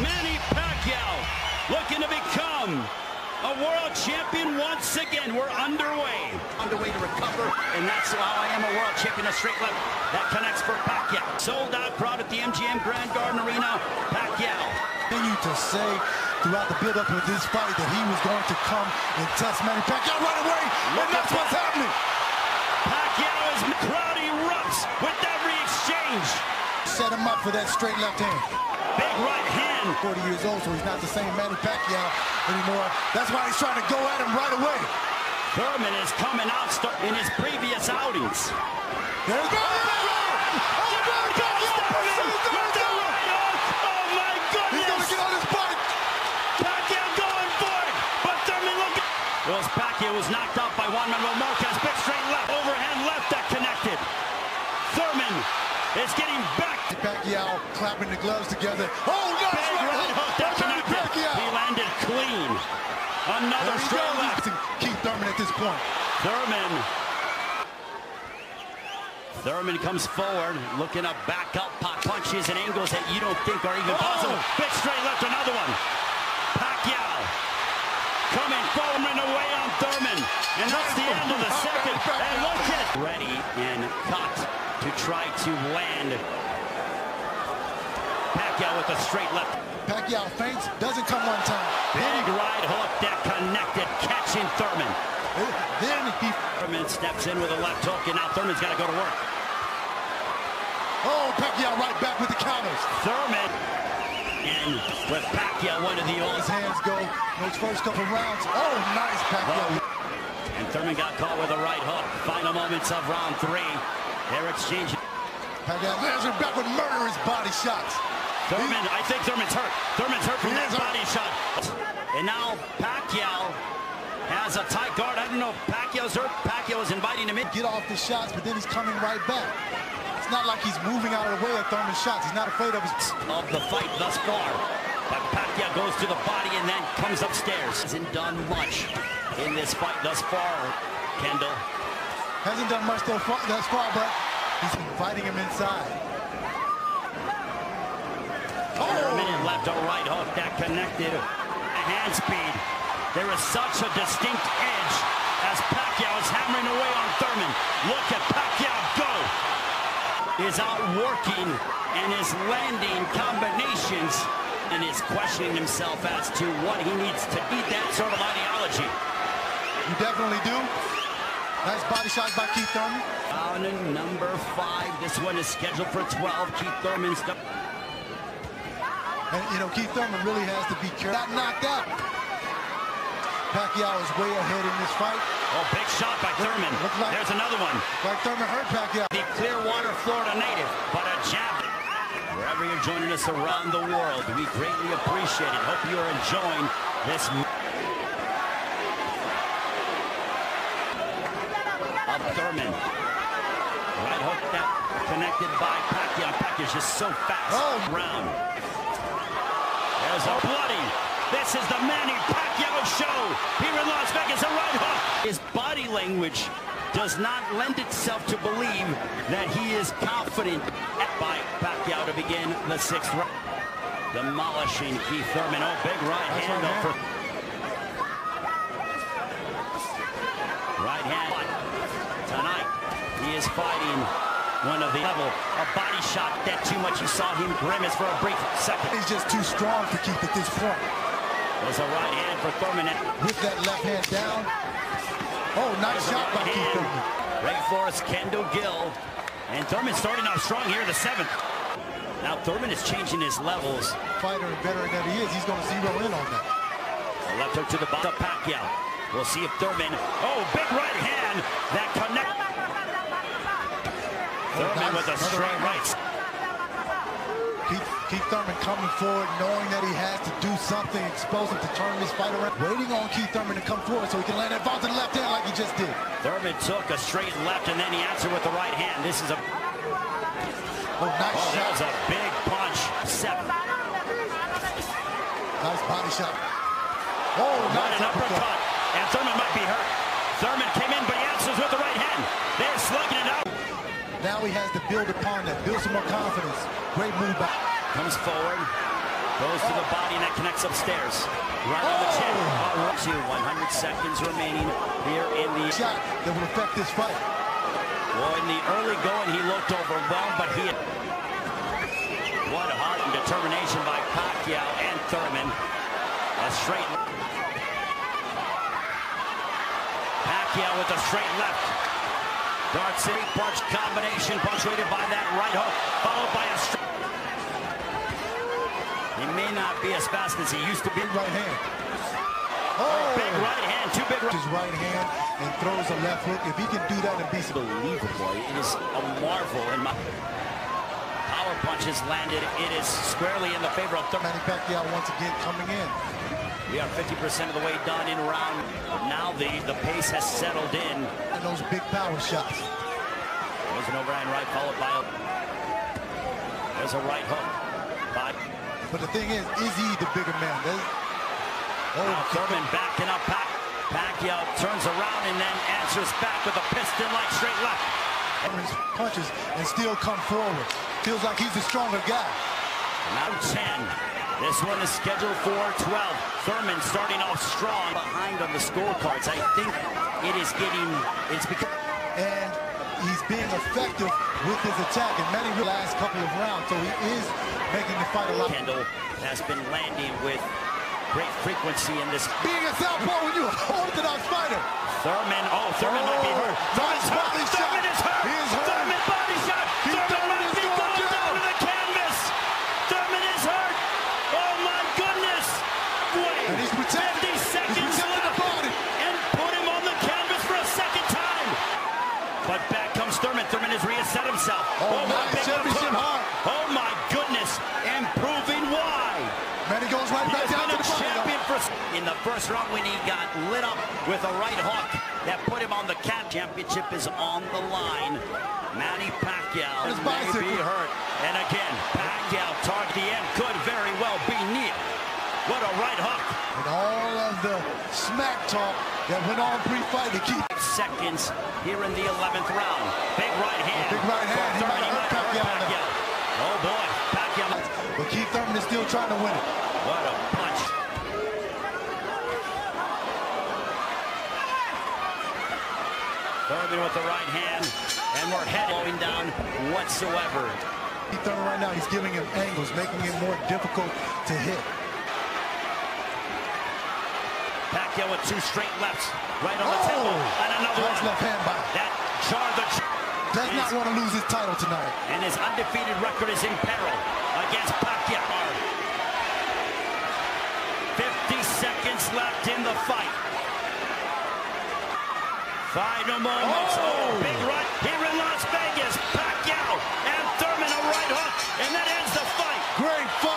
Manny Pacquiao looking to become a world champion once again. We're underway. Underway to recover, and that's how I am a world champion. A straight left that connects for Pacquiao. Sold out crowd at the MGM Grand Garden Arena. Pacquiao. Continue to say throughout the build-up of this fight that he was going to come and test Manny Pacquiao right away, Look and that's at what's that. happening. Pacquiao is crowd erupts with every exchange. Set him up for that straight left hand. Big right hand. 40 years old, so he's not the same Manny Pacquiao anymore. That's why he's trying to go at him right away. Thurman is coming out in his previous outings. There he goes. Oh, He's gonna do it! Oh my He's gonna get on his bike. Pacquiao going for it, but Thurman looking. Wills Pacquiao was knocked out by Juan Manuel Marquez. Big straight left, overhand left that connected. Thurman is getting back. Pacquiao clapping the gloves together. Oh, nice Big right right hook that connected. He landed clean. Another There straight left. Keith Thurman at this point. Thurman. Thurman comes forward, looking up, back up, pop punches and angles that you don't think are even Oh! possible. Big straight left, another one. Pacquiao coming forward and away on Thurman. And that's the end of the second. And look at it. Ready and cut to try to land. Pacquiao with a straight left. Pacquiao feints, doesn't come one time. Big right hook that connected, catching Thurman. Then he, Thurman steps in with a left hook, and now Thurman's got to go to work. oh, Pacquiao right back with the counters. Thurman in with Pacquiao, one of the old. His hands go those first couple rounds. Oh, nice Pacquiao. And Thurman got caught with a right hook. Final moments of round three. They're exchanging. Pacquiao lands him back with murderous body shots. Thurman, I think Thurman's hurt. Thurman's hurt from He that is hurt. body shot. And now Pacquiao has a tight guard. I don't know if Pacquiao's hurt. Pacquiao is inviting him in. Get off the shots, but then he's coming right back. It's not like he's moving out of the way of Thurman's shots. He's not afraid of his... of the fight thus far. But Pacquiao goes to the body and then comes upstairs. Hasn't done much in this fight thus far, Kendall. Hasn't done much thus far, but he's inviting him inside. Under a minute left, a right hook that connected. A hand speed. There is such a distinct edge as Pacquiao is hammering away on Thurman. Look at Pacquiao go. Is outworking and is landing combinations and is questioning himself as to what he needs to beat that sort of ideology. You definitely do. Nice body shot by Keith Thurman. Round number five. This one is scheduled for 12. Keith Thurman's And, you know, Keith Thurman really has to be careful. Not knocked out. Pacquiao is way ahead in this fight. Oh, big shot by Thurman. looks like- There's another one. Like Thurman hurt Pacquiao. The Clearwater, Florida native, but a jab. Wherever you're joining us around the world, we greatly appreciate it. Hope you are enjoying this. Of Thurman. Right hook that connected by Pacquiao. Pacquiao's just so fast. Oh. Round. There's a bloody. This is the Manny Pacquiao show here in Las Vegas. A right hook. His body language does not lend itself to believe that he is confident by Pacquiao to begin the sixth round. Demolishing Keith Thurman. Oh, big right Nice hand right hand. for right hand. Tonight, he is fighting one of the level. A body shot that too much. You saw him grimace for a brief second. He's just too strong to keep at this point. There's a right hand for Thurman. With that left hand down. Oh, nice There's shot by right Keith. Thurman. Right for us, Kendall Gill. And Thurman starting off strong here in the seventh. Now Thurman is changing his levels. Fighter and veteran that he is, he's going to zero in on that. A left hook to the bottom. Pacquiao. We'll see if Thurman. Oh, big right hand that connect. Thurman nice. with a Another straight right right. Keith, Keith Thurman coming forward, knowing that he has to do something explosive to turn this fight around. Waiting on Keith Thurman to come forward so he can land that ball to the left hand like he just did. Thurman took a straight left and then he answered with the right hand. This is a Oh, nice oh, that shot. was a big punch. Seven. Nice body shot. Oh, Not nice an uppercut. uppercut. And Thurman might be hurt. Thurman came in, but he answers with the right hand. They're slugging it out. Now he has to build upon that, build some more confidence. Great move by. Comes forward. Goes to the body and that connects upstairs. Right on the oh! chin. Oh. 100 seconds remaining here in the shot that will affect this fight. Well, in the early going, he looked overwhelmed, but he... Had what a heart and determination by Pacquiao and Thurman. A straight... Pacquiao with a straight left. Dart City punch combination punctuated by that right hook, followed by a straight... He may not be as fast as he used to be. Right hand. Oh, oh! Big right hand, two big right His right hand and throws a left hook. If he can do that and be believable, it is a marvel. And my power punches landed. It is squarely in the favor of. Manny Pacquiao once again coming in. We are 50% of the way done in round. Now the, the pace has settled in. And those big power shots. There's an overhand right followed by a... There's a right hook. By... But the thing is, is he the bigger man? There's... Oh, now Thurman backing up. Pac Pacquiao turns around and then answers back with a piston-like straight left. Thurman's punches and still come forward. Feels like he's the stronger guy. Now 10. This one is scheduled for 12. Thurman starting off strong behind on the scorecards. I think it is getting, it's because... And he's being effective with his attack in many of the last couple of rounds, so he is making the fight a lot. Kendall has been landing with great frequency in this. Being a southpaw when you're an orthodox fighter. Thurman, oh, Thurman oh, might be oh, hurt. Thurman's hurt. Thurman is hurt. He is hurt. Thurman body shot. He Thurman might be going down. down to the canvas. Thurman is hurt. Oh, my goodness. Wait. And he's protected. 50 seconds he's left. the body. And put him on the canvas for a second time. But back comes Thurman. Thurman has reset himself. Oh, oh nice championship heart. Oh, my goodness. Improving wide. Man, he goes right he back down to the champion for the round when he got lit up with a right hook that put him on the cap. Championship is on the line. Manny Pacquiao may be hurt. And again, Pacquiao target the end could very well be near. What a right hook. And all of the smack talk that went on pre-fight to keep seconds here in the 11th round. Big right hand. A big right hand. He might hurt Pacquiao. Pacquiao. Oh boy, Pacquiao. But Keith Thurman is still trying to win it. What a Thurman with the right hand, and we're head going down whatsoever. Keith Thurman right now, he's giving him angles, making it more difficult to hit. Pacquiao with two straight lefts, right on the oh, temple, and another nice one. left hand by. That jar the does not want to lose his title tonight. And his undefeated record is in peril against Pacquiao. 50 seconds left in the fight. Final moments. Oh, big run here in Las Vegas. Pacquiao and Thurman a right hook, and that ends the fight. Great fight.